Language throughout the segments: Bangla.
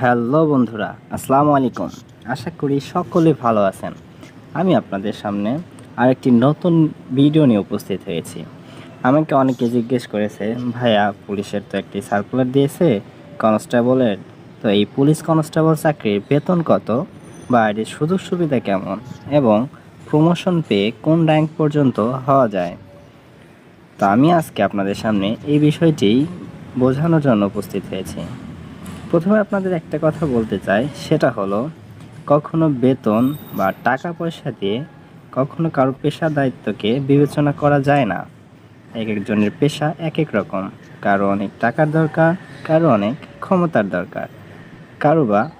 হ্যালো বন্ধুরা, আসসালামু আলাইকুম। আশা করি সকলে ভালো আছেন। আমি আপনাদের সামনে আরেকটি নতুন ভিডিও নিয়ে উপস্থিত হয়েছি। আমাকে অনেকে জিজ্ঞেস করেছে, ভাইয়া, পুলিশের তো একটি সার্কুলার দিয়েছে কনস্টেবলের তো এই পুলিশ কনস্টেবল চাকরির বেতন কত বা এর সুযোগ সুবিধা কেমন এবং প্রমোশন পেয়ে কোন র্যাঙ্ক পর্যন্ত হওয়া যায়? তো আমি আজকে আপনাদের সামনে এই বিষয়টি বোঝানোর জন্য উপস্থিত হয়েছি। প্রথমে আপনাদের একটা কথা বলতে চাই, সেটা হলো, কখনো বেতন বা টাকা পয়সা দিয়ে কখনো কারও পেশা দায়িত্বকে বিবেচনা করা যায় না। এক একজনের পেশা এক এক রকম, কারও অনেক টাকার দরকার, কারও অনেক ক্ষমতার দরকার, কারও বা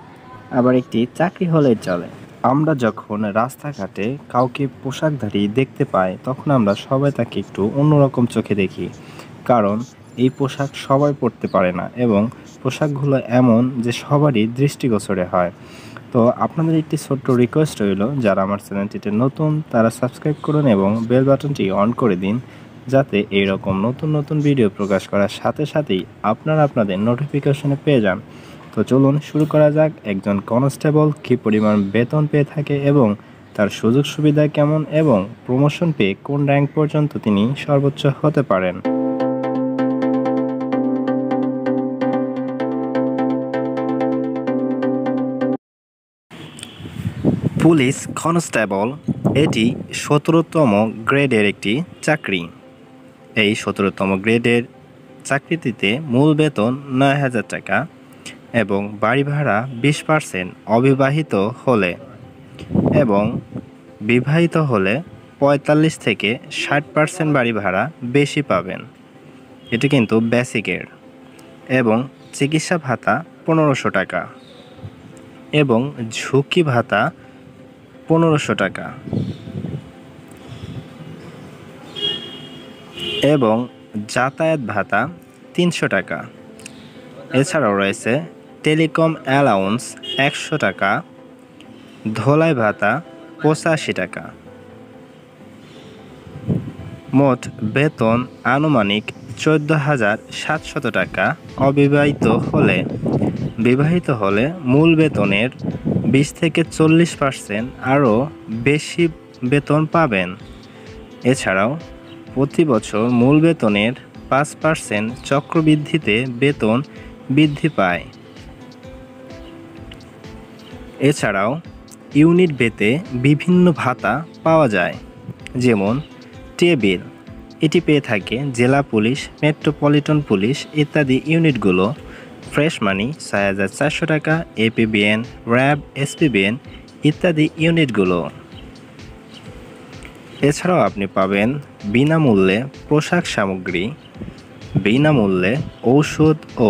আবার একটি চাকরি হলেই চলে। আমরা যখন রাস্তাঘাটে কাউকে পোশাকধারী দেখতে পাই, তখন আমরা সবাই তাকে একটু অন্যরকম চোখে দেখি। কারণ এই পোশাক সবাই পরতে পারে না এবং পোশাকগুলো এমন যে সবারই দৃষ্টিগোচরে হয়। তো আপনাদের একটি ছোট্ট রিকোয়েস্ট রইল, যারা আমার চ্যানেলটিতে নতুন, তারা সাবস্ক্রাইব করুন এবং বেল বাটনটি অন করে দিন, যাতে এইরকম নতুন নতুন ভিডিও প্রকাশ করার সাথে সাথেই আপনারা আপনাদের নোটিফিকেশনে পেয়ে যান। তো চলুন শুরু করা যাক, একজন কনস্টেবল কী পরিমাণ বেতন পেয়ে থাকে এবং তার সুযোগ সুবিধা কেমন এবং প্রমোশন পেয়ে কোন র্যাঙ্ক পর্যন্ত তিনি সর্বোচ্চ হতে পারেন। পুলিশ কনস্টেবল, এটি সতেরোতম গ্রেডের একটি চাকরি। এই সতেরোতম গ্রেডের চাকরিটিতে মূল বেতন নয় হাজার টাকা এবং বাড়ি ভাড়া বিশ পার্সেন্ট অবিবাহিত হলে এবং বিবাহিত হলে পঁয়তাল্লিশ থেকে ষাট পার্সেন্ট বাড়ি ভাড়া বেশি পাবেন। এটি কিন্তু বেসিকের এবং চিকিৎসা ভাতা পনেরোশো টাকা এবং ঝুঁকি ভাতা পনেরোশো টাকা। এবং যাতায়াত ভাতা তিনশো টাকা। এছাড়াও রয়েছে টেলিকম অ্যালাউন্স একশো টাকা, ধোলাই ভাতা পঁচাশি টাকা। মোট বেতন আনুমানিক চোদ্দ হাজার সাতশত টাকা। অবিবাহিত হলে, বিবাহিত হলে মূল বেতনের বিশ থেকে চল্লিশ পার্সেন্ট আরও বেশি বেতন পাবেন। এছাড়াও প্রতি বছর মূল বেতনের পাঁচ পার্সেন্ট চক্রবৃদ্ধিতে বেতন বৃদ্ধি পায়। এছাড়াও ইউনিট বেতে বিভিন্ন ভাতা পাওয়া যায়, যেমন টেবিল, এটি পেয়ে থাকে জেলা পুলিশ, মেট্রোপলিটন পুলিশ ইত্যাদি ইউনিটগুলো। ফ্রেশ মানি ছয় হাজার চারশো টাকা এপিবিএন র্যাব এসপিবিএন ইত্যাদি ইউনিটগুলো। এছাড়াও আপনি পাবেন বিনামূল্যে পোশাক সামগ্রী, বিনামূল্যে ঔষধ ও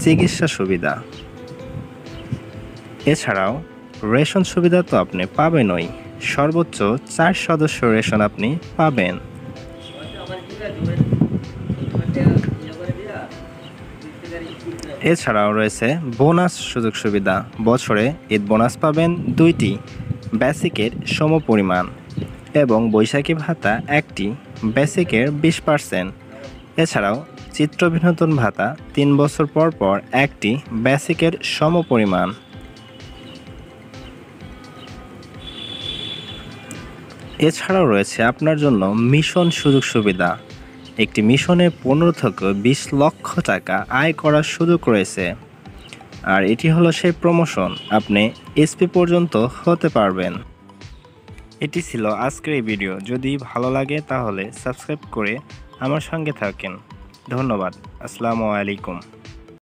চিকিৎসা সুবিধা। এছাড়াও রেশন সুবিধা তো আপনি পাবেনই, সর্বোচ্চ চার সদস্য রেশন আপনি পাবেন। এছাড়াও রয়েছে বোনাস সুযোগ সুবিধা। বছরে ঈদ বোনাস পাবেন দুইটি বেসিকের সম পরিমাণ এবং বৈশাখী ভাতা একটি বেসিকের বিশ পার্সেন্ট এছাড়াও চিত্র বিনোদন ভাতা তিন বছর পর পর একটি বেসিকের সম পরিমাণ এছাড়াও রয়েছে আপনার জন্য মিশন সুযোগ সুবিধা। একটি মিশনে পনেরো থেকে বিশ লক্ষ টাকা আয় করার সুযোগ রয়েছে। আর এটি হলো সেই প্রমোশন আপনি এসপি পর্যন্ত হতে পারবেন। এটি ছিল আজকের এই ভিডিও যদি ভালো লাগে তাহলে সাবস্ক্রাইব করে আমার সঙ্গে থাকেন। ধন্যবাদ। আসসালামু আলাইকুম।